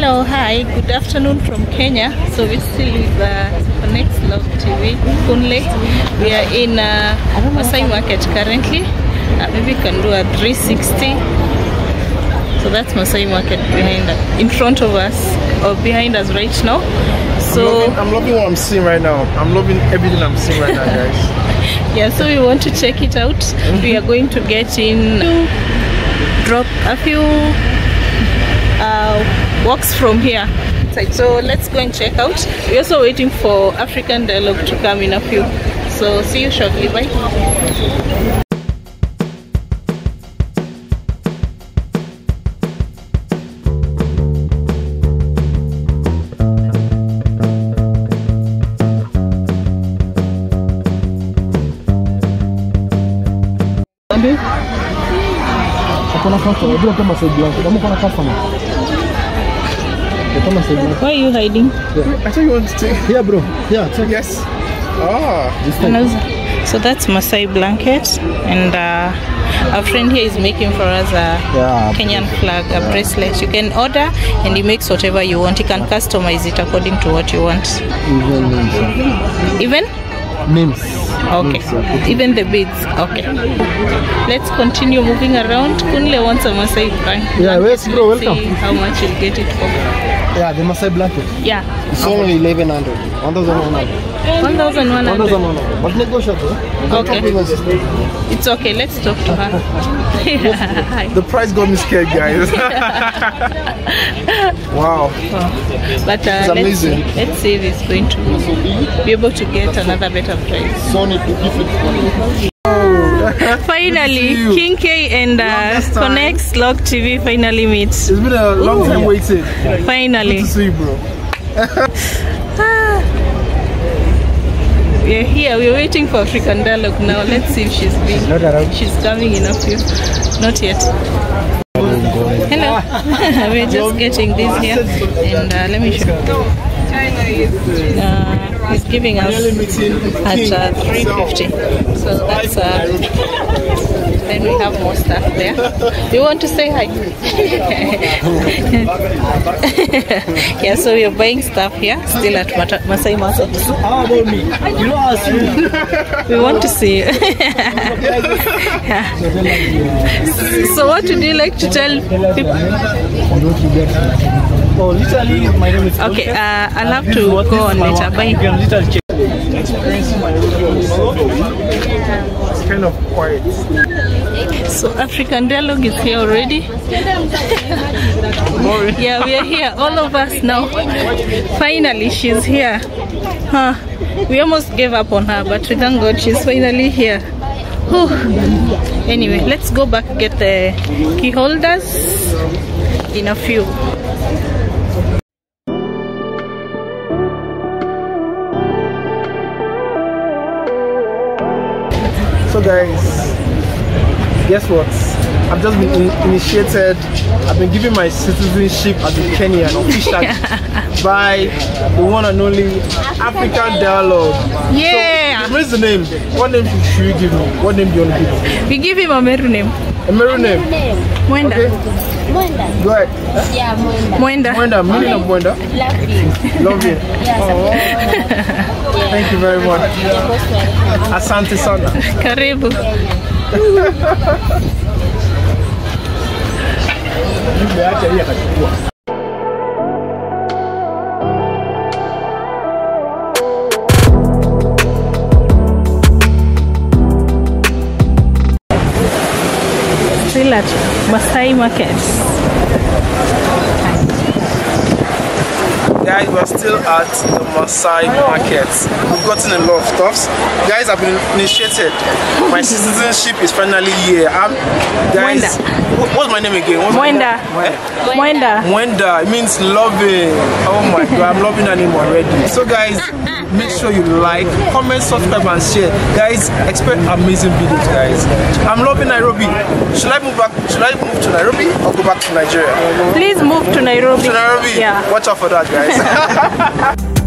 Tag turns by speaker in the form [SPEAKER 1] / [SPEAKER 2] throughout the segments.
[SPEAKER 1] Hello, hi, good afternoon from Kenya. So we're still with uh, Connects Log TV, Kunle. We are in uh, Maasai Market currently. Uh, maybe we can do a 360. So that's Maasai Market behind us, in front of us, or behind us right now. So
[SPEAKER 2] I'm loving, I'm loving what I'm seeing right now. I'm loving everything I'm seeing right now, guys.
[SPEAKER 1] yeah, so we want to check it out. We are going to get in, drop a few uh, walks from here. So let's go and check out. We're also waiting for African Dialogue to come in a few. So see you shortly. Bye.
[SPEAKER 2] Hakuna customer. Bila kama side blanket. Kama kuna customer. Kama side blanket.
[SPEAKER 1] Why are you hiding?
[SPEAKER 2] I thought you wanted to take. Here, bro. Yeah, check. Yes. Ah. This.
[SPEAKER 1] So that's Masai blanket, and uh, our friend here is making for us a
[SPEAKER 2] Yeah.
[SPEAKER 1] Kenyan flag, a bracelet. You can order, and he makes whatever you want. You can customize it according to what you want.
[SPEAKER 2] Even names.
[SPEAKER 1] Even
[SPEAKER 2] Names.
[SPEAKER 1] Okay. Even the beads. Okay. Let's continue moving around. Kunle wants a Masai blank.
[SPEAKER 2] Yeah, where's bro?
[SPEAKER 1] Let's
[SPEAKER 2] Welcome.
[SPEAKER 1] See how much you'll get it for.
[SPEAKER 2] Yeah, the Masai blanket.
[SPEAKER 1] Yeah.
[SPEAKER 2] It's only 1100. 1100.
[SPEAKER 1] 1,100.
[SPEAKER 2] 1100. But negotiable.
[SPEAKER 1] Okay. It's okay. Let's talk to her.
[SPEAKER 2] The price got me scared, guys. wow.
[SPEAKER 1] But uh,
[SPEAKER 2] It's
[SPEAKER 1] let's,
[SPEAKER 2] amazing.
[SPEAKER 1] let's see if it's going to be able to get another better price.
[SPEAKER 2] Sony to give it.
[SPEAKER 1] Finally,
[SPEAKER 2] you.
[SPEAKER 1] King Khay and uh, Connects Log TV finally meet.
[SPEAKER 2] It's been a long time waiting.
[SPEAKER 1] Finally.
[SPEAKER 2] Good to see you, bro.
[SPEAKER 1] We're here. We're waiting for African Dialogue now. Let's see if she's being.
[SPEAKER 2] Not around.
[SPEAKER 1] She's coming in a few. Not yet. Hello. We're just getting this here, and uh, let me show. Uh, he's giving us at uh, 350. So that's. Uh, then we have more stuff there. You want to say hi? yeah, so we're buying stuff here, still at Mata- Maasai Market.
[SPEAKER 3] How about me? You.
[SPEAKER 1] We want to see you. Yeah. So, what would you like to tell people?
[SPEAKER 3] Oh, literally, my name is.
[SPEAKER 1] Okay, uh, I'll have to go on later.
[SPEAKER 3] You
[SPEAKER 1] Bye.
[SPEAKER 3] can literally check. My
[SPEAKER 2] It's kind of quiet.
[SPEAKER 1] So, African Dialogue is here already. yeah, we are here, all of us now. Finally, she's here. Huh. We almost gave up on her, but we thank God she's finally here. Whew. Anyway, let's go back get the key holders in a few.
[SPEAKER 2] So guys, guess what? I've just been in- initiated. I've been given my citizenship as a Kenyan officially by the one and only African Dialogue.
[SPEAKER 1] Yeah!
[SPEAKER 2] So, what is the name? What name should, you give me? What name do you want to give me?
[SPEAKER 1] We give him a Meru name.
[SPEAKER 2] A Meru name.
[SPEAKER 1] Mwenda.
[SPEAKER 2] Okay,
[SPEAKER 4] Mwenda.
[SPEAKER 2] go.
[SPEAKER 4] Yeah, Mwenda.
[SPEAKER 1] Mwenda.
[SPEAKER 2] Mwenda, meaning of Mwenda.
[SPEAKER 4] Love you.
[SPEAKER 2] Love you. Oh. Thank you very much.
[SPEAKER 4] You're most welcome.
[SPEAKER 2] Asante sana.
[SPEAKER 1] Karibu. Still at Maasai Market.
[SPEAKER 2] Guys, we're still at the Maasai market. We've gotten a lot of stuffs. Guys, I've been initiated. My citizenship is finally here. I'm, guys, what- what's my name again? What's
[SPEAKER 1] Mwenda.
[SPEAKER 2] name? Eh?
[SPEAKER 1] Mwenda.
[SPEAKER 2] Mwenda. It means loving. Oh my god, I'm loving an already. So guys, make sure you like, comment, subscribe, and share. Guys, expect amazing videos, guys. I'm loving Nairobi. Should I move back? Should I move to Nairobi or go back to Nigeria?
[SPEAKER 1] Please move to Nairobi.
[SPEAKER 2] To Nairobi.
[SPEAKER 1] Yeah.
[SPEAKER 2] Watch out for that, guys.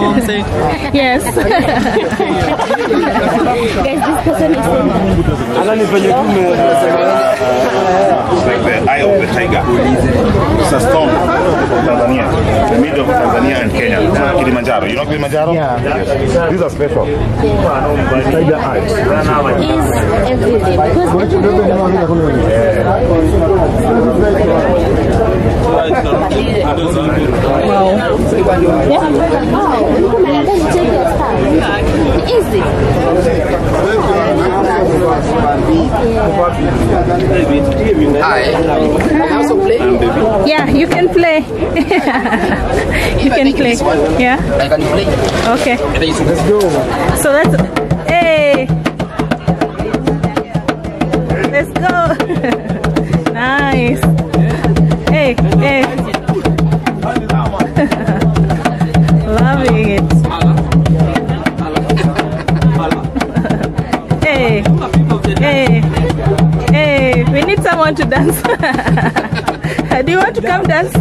[SPEAKER 3] here. You understand what I'm saying?
[SPEAKER 1] Yes.
[SPEAKER 4] Guys, this person is saying
[SPEAKER 5] like the eye of the tiger. It's a storm from Tanzania, the middle of Tanzania and Kenya, Kilimanjaro. You know Kilimanjaro? Yeah. Yes. These are special. Tiger eyes.
[SPEAKER 4] is everyday because
[SPEAKER 1] wow. Yeah.
[SPEAKER 4] wow, you come and then check your stuff.
[SPEAKER 1] Yeah, you can play. you can play. Yeah.
[SPEAKER 6] I can play.
[SPEAKER 1] Okay.
[SPEAKER 6] Let's go.
[SPEAKER 1] So that's Someone to dance. Do you want to come dance?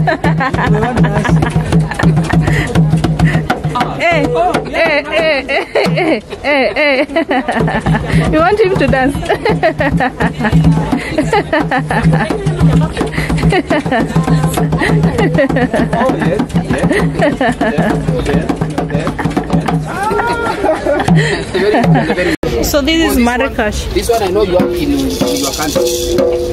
[SPEAKER 1] hey, hey, hey, hey, hey, hey. You want him to dance? so this is Marrakesh.
[SPEAKER 6] This one I know you in, in your country.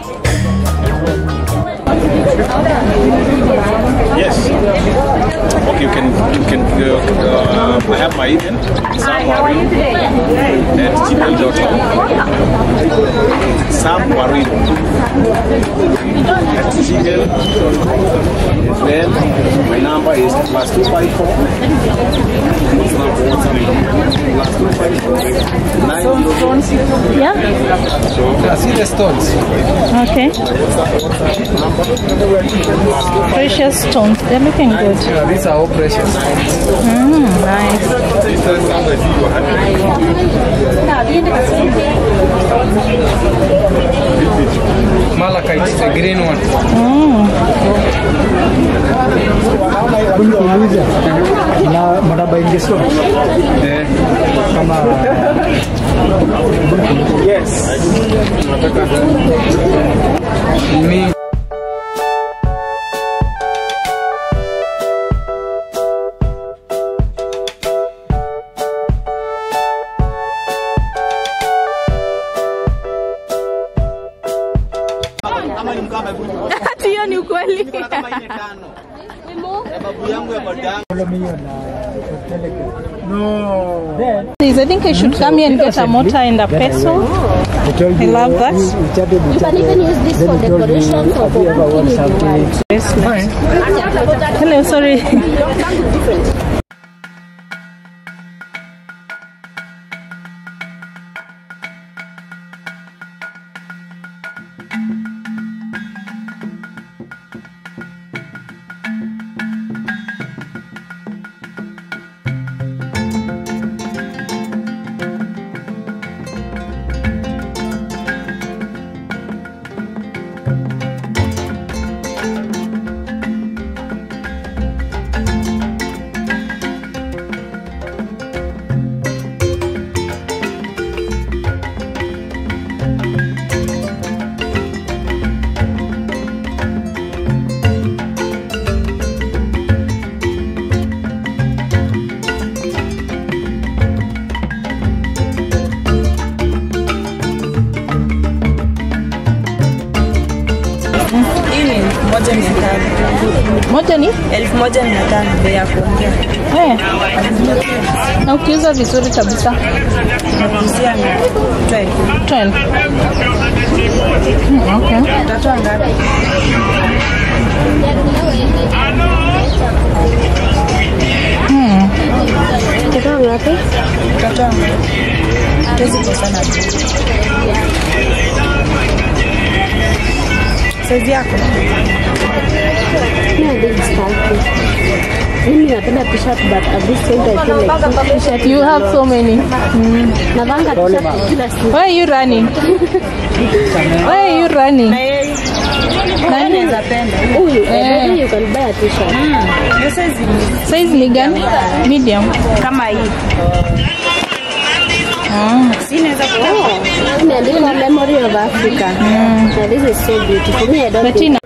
[SPEAKER 2] Yes. Okay, you can you can uh, uh, I have my email. Sam Warino at gmail.com. Sam Warino at gmail. Then my number is plus two five four. It's not WhatsApp. Plus two five four nine zero zero.
[SPEAKER 1] Yeah.
[SPEAKER 3] Yeah, see the stones.
[SPEAKER 1] Okay. Precious stones. They're looking good.
[SPEAKER 3] Yeah, these are all precious stones.
[SPEAKER 1] Mm, nice.
[SPEAKER 3] Malaka, it's the green one.
[SPEAKER 7] Hmm.
[SPEAKER 3] Eh,
[SPEAKER 7] mana.
[SPEAKER 2] Yes.
[SPEAKER 1] Please, I think I should come here and get a mortar and a pestle. I love that.
[SPEAKER 4] You can even use this for
[SPEAKER 1] decoration. Hello, sorry.
[SPEAKER 8] Moja
[SPEAKER 1] ni
[SPEAKER 8] Elfu moja mia tano bei ya kuongea.
[SPEAKER 1] eh, na ukiuza vizuri kabisa
[SPEAKER 8] Nakuuzia na 12.
[SPEAKER 1] 12. Mm, okay.
[SPEAKER 8] Utatoa ngapi?
[SPEAKER 4] Utatoa ngapi?
[SPEAKER 8] Mtoto wangu. Tuwezi tu. Saizi yako.
[SPEAKER 4] Napenda t-shirt but at this point I feel like t-shirt.
[SPEAKER 1] You have so many.
[SPEAKER 4] Navanga t-shirt kila siku.
[SPEAKER 1] Where are you running? Where are you running?
[SPEAKER 8] Nani?
[SPEAKER 4] Huyu, eh, maybe you can buy a t-shirt.
[SPEAKER 8] Hiyo size ni
[SPEAKER 1] Size ni gani? Medium.
[SPEAKER 8] kama hii.
[SPEAKER 1] Ah.
[SPEAKER 4] Oh. Memory of Africa. Now this is so beautiful. Me, I don't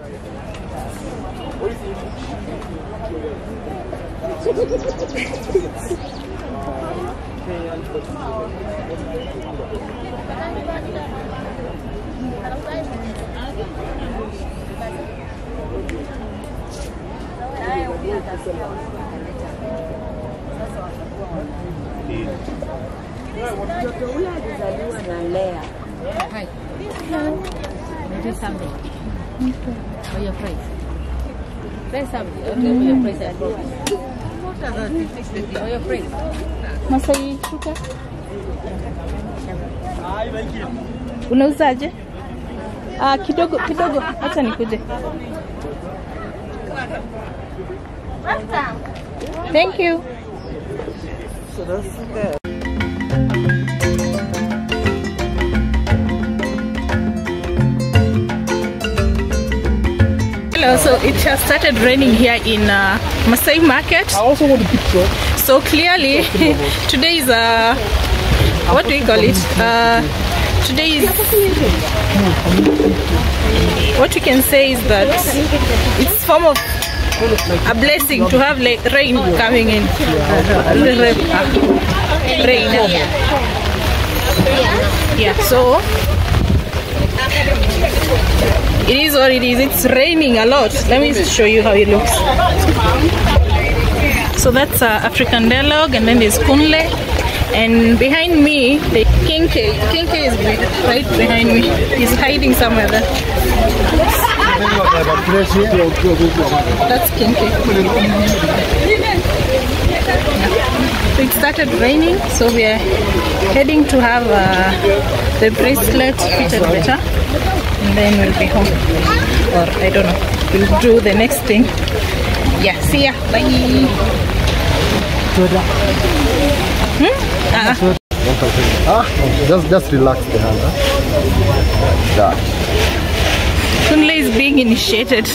[SPEAKER 4] mtoto
[SPEAKER 1] huyo alizaliwa na Lea Masai shuka. Unauzaje? Ah, kidogo kidogo, acha nikuje. Thank you. Hello, so it has started raining here in uh, Maasai Market.
[SPEAKER 7] I also want a picture.
[SPEAKER 1] So clearly, today is a what do we call it? Uh, today is what you can say is that it's form of a blessing to have like rain coming in. rain. Yeah. So it is what it is. It's raining a lot. Let me show you how it looks. So that's uh, African dialogue, and then there's Kunle, and behind me the King Khay. Kinke is right behind me. He's hiding somewhere there. That's King Khay. So it started raining, so we are heading to have uh, the bracelet fitted better, and then we'll be home. Or I don't know. We'll do the next thing. Yeah. See ya. Bye. Ah,
[SPEAKER 9] Ah, just just relax the hand. Huh? Yeah.
[SPEAKER 1] Kunle is being initiated.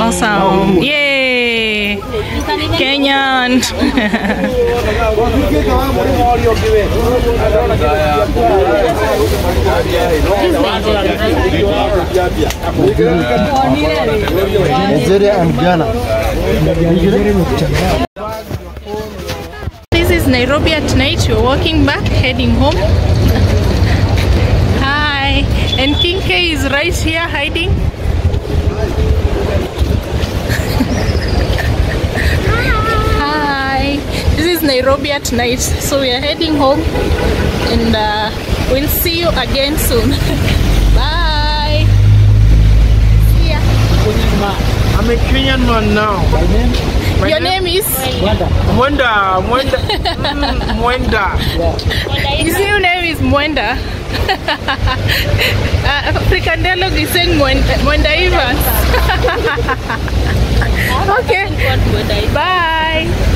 [SPEAKER 1] awesome. Yay! Kenyan.
[SPEAKER 9] Nigeria and Ghana.
[SPEAKER 1] This is Nairobi at night. We're walking back, heading home. And King K is right here hiding. Hi. Hi. This is Nairobi at night. So we are heading home and uh, we'll see you again soon. Bye. See ya.
[SPEAKER 2] I'm a Kenyan man now. My
[SPEAKER 1] Your name name is?
[SPEAKER 2] Mwenda. Mwenda. Mwenda. Mwenda.
[SPEAKER 1] His new name is Mwenda. uh, African dialogue is saying Mwenda Evans. okay. Bye.